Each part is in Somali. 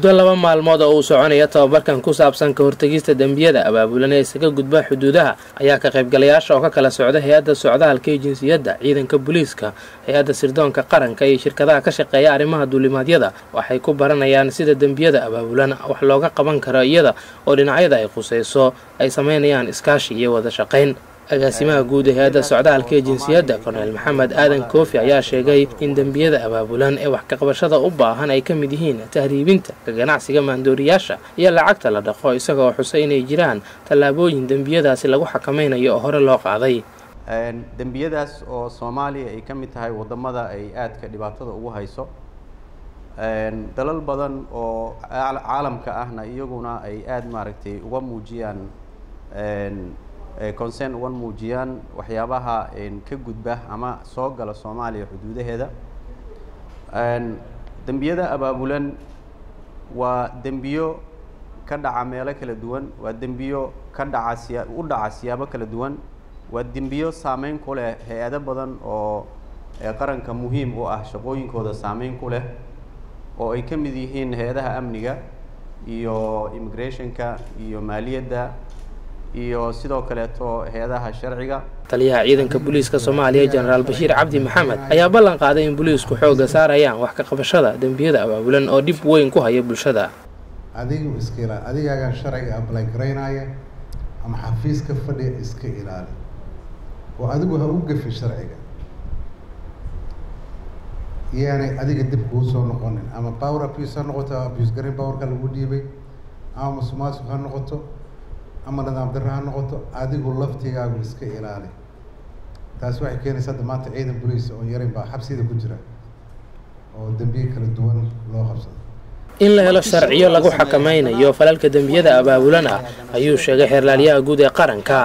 muddo laba maalmood oo uu soconaya tababarkan ku saabsan ka hortegista dembiyada abaabulan ee isaga gudba xuduudaha ayaa ka qaybgalayaasha oo ka kala socda hay'adda socdaalka iyo jinsiyadda ciidanka booliiska hay'adda sirdoonka qaranka iyo shirkadaha ka shaqeeya arrimaha duulimaadyada waxay ku baranayaan sida dembiyada abaabulan wax looga qaban karo iyada oo dhinacyada ay khusayso ay samaynayaan iskaashi iyo wada shaqayn agaasimaha guud ee hay'adda socdaalka ee jinsiyadda korneyl maxamed aadan koofi ayaa sheegay in dembiyada abaabulan ee wax kaqabashada u baahan ay ka mid yihiin tahriibinta ka ganacsiga maandooriyaasha iyo lacagta la dhaqo isagoo xusay inay jiraan tallaabooyin dembiyadaasi lagu xakamaynayo oo hore loo qaaday. Dembiyadaas oo soomaaliya ay ka mid tahay waddamada ay aadka dhibaatada ugu hayso dalal badan oo caalamka ahna iyaguna ay aada maaragtay uga muujiyaan concern uga muujiyaan waxyaabaha ka gudba ama soo gala soomaaliya xuduudaheeda. Dembiyada abaabulan waa dembiyo ka dhaca meelo kala duwan waa dembiyo ka dhaca siya u dhaca siyaabo kala duwan waa dembiyo saameyn ku leh hay'ado badan oo qaranka muhiim u ah shaqooyinkooda saameyn ku leh oo ay ka mid yihiin hay'adaha amniga iyo immigrationka iyo maaliyadda iyo sidoo kaleeto hay'adaha sharciga. Taliyaha ciidanka booliiska soomaaliya jenaraal bashiir cabdi maxamed ayaa ballan qaaday in booliisku xoogga saarayaan wax ka qabashada dembiyada abaabulan oo dhib weyn ku haya bulshada. Adigu iska ilaali adigaagan sharciga ablay garaynaya ama xafiiska fadhiga iska ilaali. Oo adigu ha u gafi sharciga. Yaanay adiga dib kuu soo noqonin ama power abuse ha noqoto abuse garin powerka lagu dhiibay ama masuqmaasuq ha noqoto ama nidaam darre ha noqoto adigu laftigaagu iska ilaali. Taasi waxay keenaysa hadda maanta ciidan boliis oo yarin baa xabsiyada ku jira oo dembiye kala duwan loo qabsado. In la helo sharciyo lagu xakamaynayo falalka dembiyada abaabulan ah ayuu sheegay xeerlaaliyaha guud ee qaranka.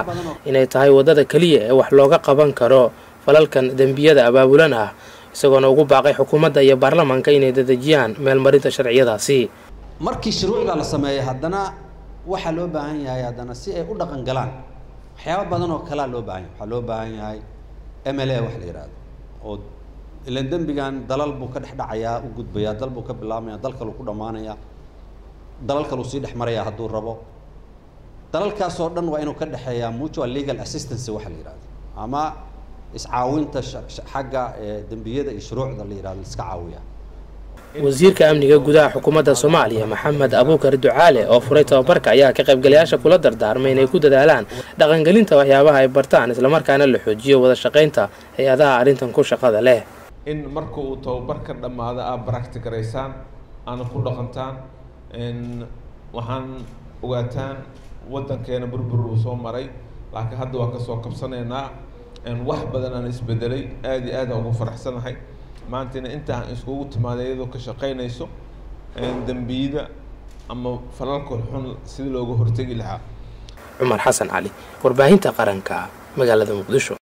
Inay tahay waddada keliya ee wax looga qaban karo falalkan dembiyada abaabulan ah isagoona ugu baaqay xukuumadda iyo baarlamaanka inay dadejiyaan meelmarinta sharciyadaasi. Markii shuruucda la sameeyo haddana waxaa loo baahan yahay haddana si ay u dhaqan galaan. Waxyaaba badan oo kalea loo baahan yahay. Waxaa loo baahan yahay m l a wax la yidhaahdo oo ilan dembigan dalal buu ka dhex dhacayaa u gudbayaa dal buu ka bilaabmaya dal kaluu ku dhammaanayaa dalal kaluu sii dhex marayaa hadduu rabo. Dalalkaasoo dhan waa inuu ka dhexeeyaa mutual legal assistance waxa la yidhahdo ama iscaawinta xagga dembiyada iyo shuruucda la yidhahdo iska caawiya wasiirka amniga gudaha xukuumadda soomaaliya maxamed abuukar ducaale oo furay tababarka ayaa ka qaybgalayaasha kula dardaarmay inay ku dadaalaan dhaqangelinta waxyaabaha ay bartaan islamarkaana la xoojiyo wada shaqaynta hay'adaha arrintan ku shaqada leh. In marka uu tababarka dhammaado aad baractigaraysaan aana ku dhaqantaan waxaan ogaataan waddankeena burbur uu soo maray laakiin hadda waan ka soo kabsanaynaa wax badan aan isbedelay aada iyo aada ugu faraxsanahay maantana intaan iskugu timaada iyadoo ka shaqaynayso dembiyada ama falalka xun sidii looga hortegi lahaa. Cumar xasan cali warbaahinta qaranka magaalada muqdisho